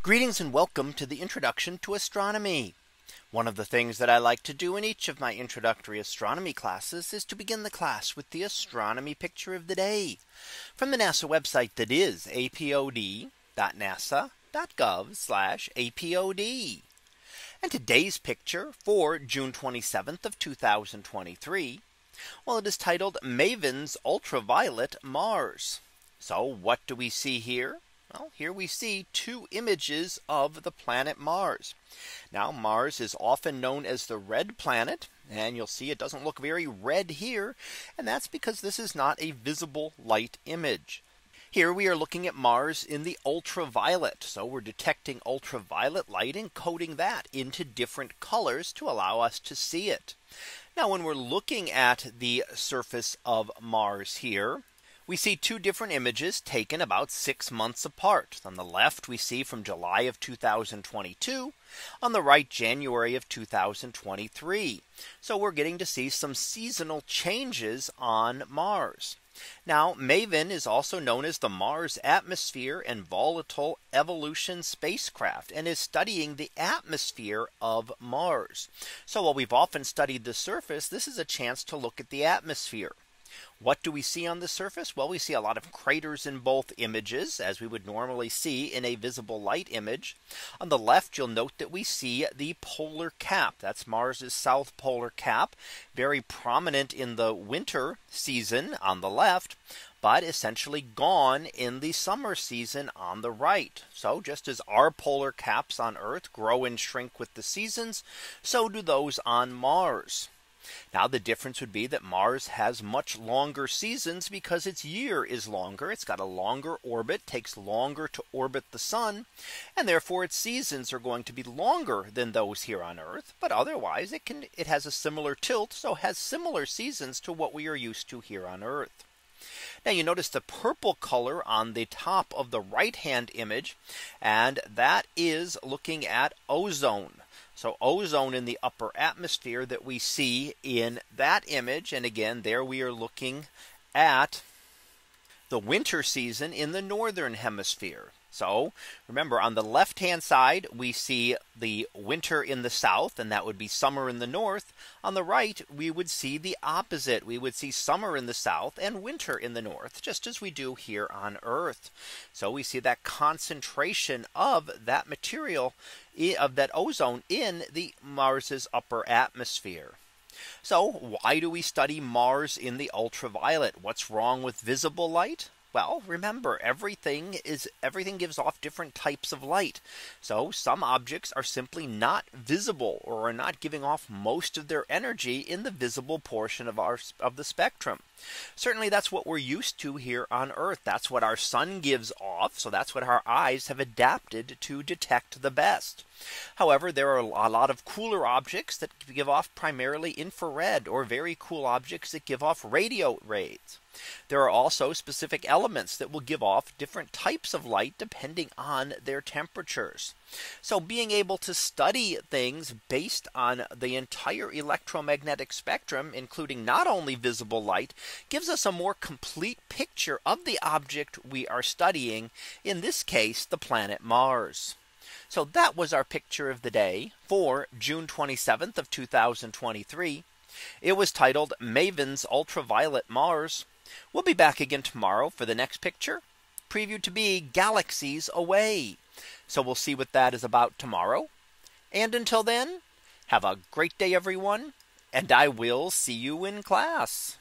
Greetings and welcome to the introduction to astronomy. One of the things that I like to do in each of my introductory astronomy classes is to begin the class with the astronomy picture of the day from the NASA website that is apod.nasa.gov apod. And today's picture for June 27th of 2023. Well, it is titled Maven's ultraviolet Mars. So what do we see here? Well, here we see two images of the planet Mars. Now Mars is often known as the red planet. And you'll see it doesn't look very red here. And that's because this is not a visible light image. Here we are looking at Mars in the ultraviolet. So we're detecting ultraviolet light and coding that into different colors to allow us to see it. Now when we're looking at the surface of Mars here, we see two different images taken about six months apart. On the left, we see from July of 2022. On the right, January of 2023. So we're getting to see some seasonal changes on Mars. Now MAVEN is also known as the Mars Atmosphere and Volatile Evolution spacecraft and is studying the atmosphere of Mars. So while we've often studied the surface, this is a chance to look at the atmosphere. What do we see on the surface? Well, we see a lot of craters in both images as we would normally see in a visible light image. On the left, you'll note that we see the polar cap. That's Mars's south polar cap, very prominent in the winter season on the left but essentially gone in the summer season on the right. So just as our polar caps on Earth grow and shrink with the seasons, so do those on Mars. Now the difference would be that Mars has much longer seasons because its year is longer. It's got a longer orbit takes longer to orbit the sun. And therefore its seasons are going to be longer than those here on Earth. But otherwise it can it has a similar tilt. So has similar seasons to what we are used to here on Earth. Now you notice the purple color on the top of the right hand image. And that is looking at ozone. So ozone in the upper atmosphere that we see in that image. And again, there we are looking at the winter season in the northern hemisphere. So remember on the left hand side, we see the winter in the south and that would be summer in the north. On the right, we would see the opposite. We would see summer in the south and winter in the north, just as we do here on Earth. So we see that concentration of that material of that ozone in the Mars's upper atmosphere. So why do we study Mars in the ultraviolet? What's wrong with visible light? Well, remember everything is everything gives off different types of light. So some objects are simply not visible or are not giving off most of their energy in the visible portion of our of the spectrum. Certainly that's what we're used to here on Earth. That's what our sun gives off. So that's what our eyes have adapted to detect the best. However, there are a lot of cooler objects that give off primarily infrared or very cool objects that give off radio rays. There are also specific elements that will give off different types of light depending on their temperatures. So being able to study things based on the entire electromagnetic spectrum, including not only visible light, gives us a more complete picture of the object we are studying, in this case, the planet Mars. So that was our picture of the day for June 27th of 2023. It was titled Maven's ultraviolet Mars. We'll be back again tomorrow for the next picture previewed to be galaxies away. So we'll see what that is about tomorrow. And until then, have a great day, everyone. And I will see you in class.